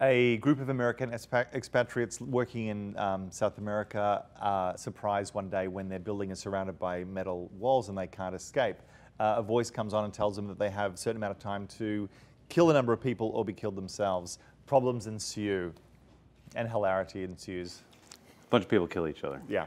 A group of American expatriates working in um, South America are surprised one day when their building is surrounded by metal walls and they can't escape. Uh, a voice comes on and tells them that they have a certain amount of time to kill a number of people or be killed themselves. Problems ensue, and hilarity ensues. A bunch of people kill each other. Yeah.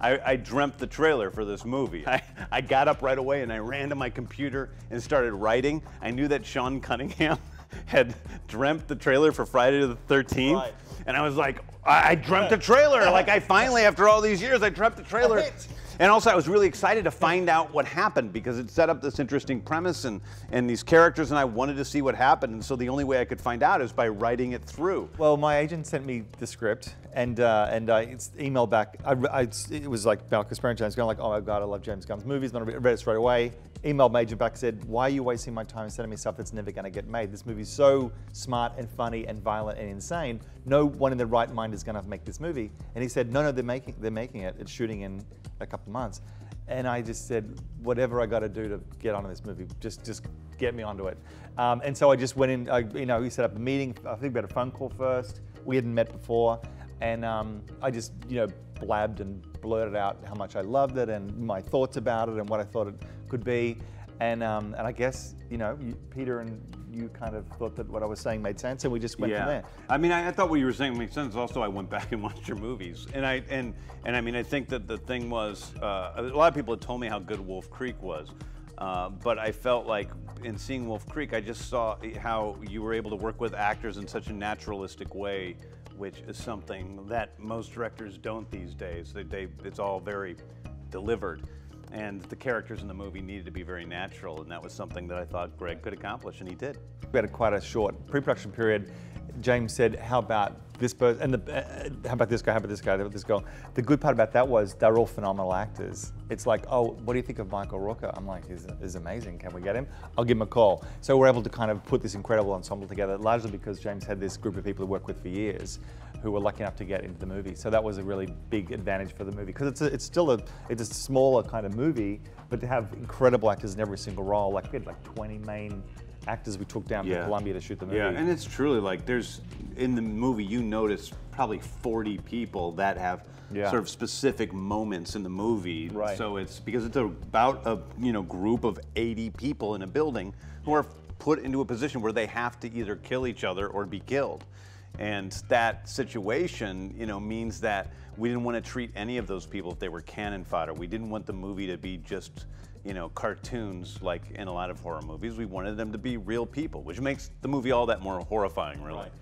I, I, dreamt the trailer for this movie. I, I got up right away and I ran to my computer and started writing. I knew that Sean Cunningham had dreamt the trailer for Friday the 13th. Right. And I was like, I, I dreamt a trailer. like I finally, after all these years, I dreamt a trailer. And also, I was really excited to find out what happened because it set up this interesting premise and, and these characters, and I wanted to see what happened. And so the only way I could find out is by writing it through. Well, my agent sent me the script, and uh, and I emailed back. I, I, it was like Belko Experiment James Gunn, like, oh my god, I love James Gunn's movies. And I read it straight away. Emailed my agent back, said, why are you wasting my time sending me stuff that's never going to get made? This movie's so smart and funny and violent and insane. No one in their right mind is going to make this movie. And he said, no, no, they're making they're making it. It's shooting in a couple months. And I just said, whatever I got to do to get onto this movie, just just get me onto it. Um, and so I just went in. I, you know, we set up a meeting. I think we had a phone call first. We hadn't met before, and um, I just you know blabbed and blurted out how much I loved it and my thoughts about it and what I thought it could be. And um, and I guess you know Peter and you kind of thought that what I was saying made sense, and we just went yeah. from there. I mean, I, I, thought what you were saying made sense. Also, I went back and watched your movies, and I and and I mean, I think that the thing was uh, a lot of people had told me how good Wolf Creek was. Uh, but I felt like in seeing Wolf Creek, I just saw how you were able to work with actors in such a naturalistic way, which is something that most directors don't these days. They, they, it's all very delivered and the characters in the movie needed to be very natural, and that was something that I thought Greg could accomplish, and he did. We had a quite a short pre-production period. James said, "How about this person? And the, uh, how about this guy? How about this guy? How about this girl?" The good part about that was they're all phenomenal actors. It's like, "Oh, what do you think of Michael Rooker?" I'm like, "He's, he's amazing. Can we get him? I'll give him a call." So we're able to kind of put this incredible ensemble together, largely because James had this group of people to work with for years, who were lucky enough to get into the movie. So that was a really big advantage for the movie because it's it's still a it's a smaller kind of movie, but to have incredible actors in every single role, like we had like 20 main actors we took down yeah. to Colombia to shoot the movie. Yeah, and it's truly like there's in the movie you notice probably 40 people that have yeah. sort of specific moments in the movie. Right. So it's because it's about a you know group of 80 people in a building who are put into a position where they have to either kill each other or be killed. And that situation, you know, means that we didn't want to treat any of those people if they were cannon fodder. We didn't want the movie to be just, you know, cartoons like in a lot of horror movies. We wanted them to be real people, which makes the movie all that more horrifying, really. Right.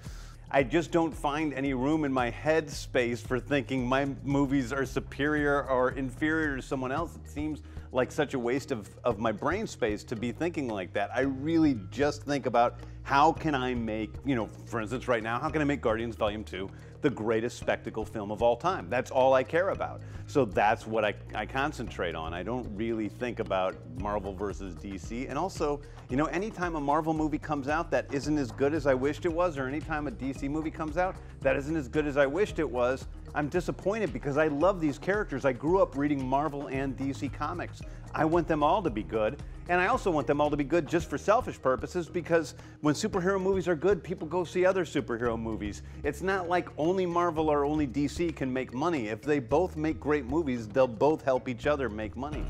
I just don't find any room in my head space for thinking my movies are superior or inferior to someone else. It seems like such a waste of, of my brain space to be thinking like that. I really just think about how can I make, you know, for instance, right now, how can I make Guardians Volume 2 the greatest spectacle film of all time? That's all I care about. So that's what I, I concentrate on. I don't really think about Marvel versus DC. And also, you know, anytime a Marvel movie comes out that isn't as good as I wished it was, or anytime a DC movie comes out that isn't as good as I wished it was, I'm disappointed because I love these characters. I grew up reading Marvel and DC comics. I want them all to be good. And I also want them all to be good just for selfish purposes because when superhero movies are good, people go see other superhero movies. It's not like only Marvel or only DC can make money. If they both make great movies, they'll both help each other make money.